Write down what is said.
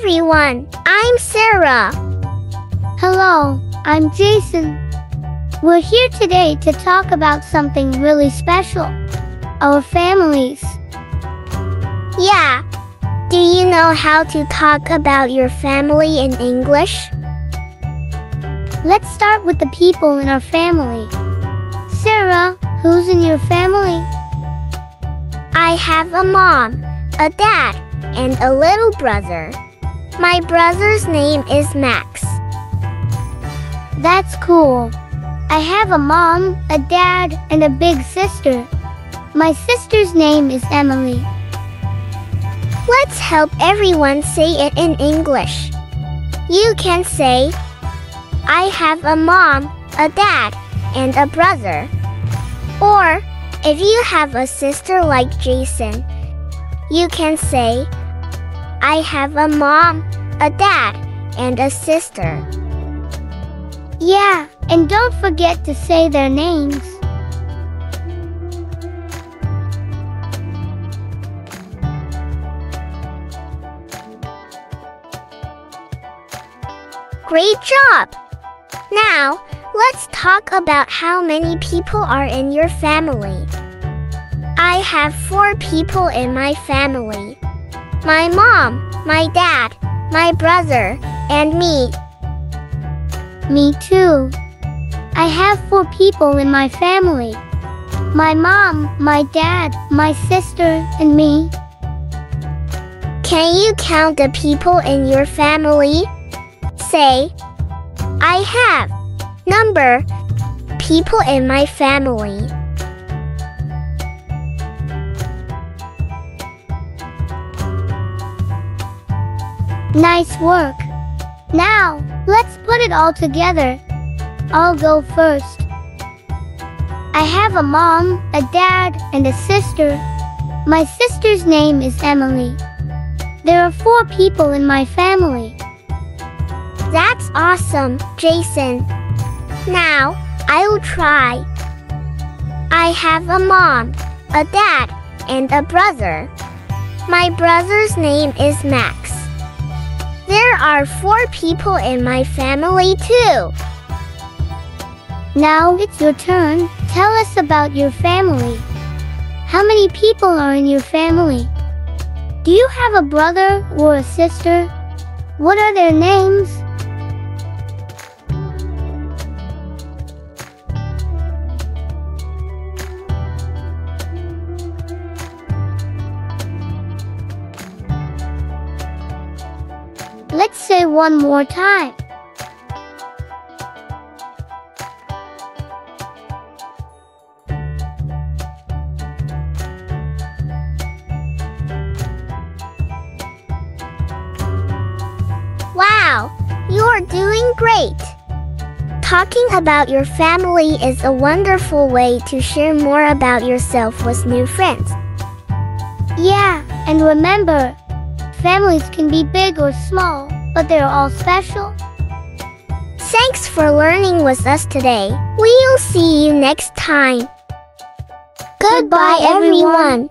everyone. I'm Sara. Hello, I'm Jason. We're here today to talk about something really special our families. Yeah. Do you know how to talk about your family in English? Let's start with the people in our family. Sara, who's in your family? I have a mom, a dad, and a little brother. My brother's name is Max. That's cool. I have a mom, a dad, and a big sister. My sister's name is Emily. Let's help everyone say it in English. You can say, I have a mom, a dad, and a brother. Or, if you have a sister like Jason, you can say, I have a mom, a dad, and a sister. Yeah, and don't forget to say their names. Great job! Now, let's talk about how many people are in your family. I have four people in my family. My mom, my dad, my brother, and me. Me too. I have four people in my family. My mom, my dad, my sister, and me. Can you count the people in your family? Say, I have. Number. People in my family. Nice work. Now, let's put it all together. I'll go first. I have a mom, a dad, and a sister. My sister's name is Emily. There are four people in my family. That's awesome, Jason. Now, I'll try. I have a mom, a dad, and a brother. My brother's name is Max. There are four people in my family too. Now it's your turn. Tell us about your family. How many people are in your family? Do you have a brother or a sister? What are their names? Let's say one more time. Wow, you're doing great. Talking about your family is a wonderful way to share more about yourself with new friends. Yeah, and remember, families can be big or small, but they're all special. Thanks for learning with us today. We'll see you next time. Goodbye, everyone.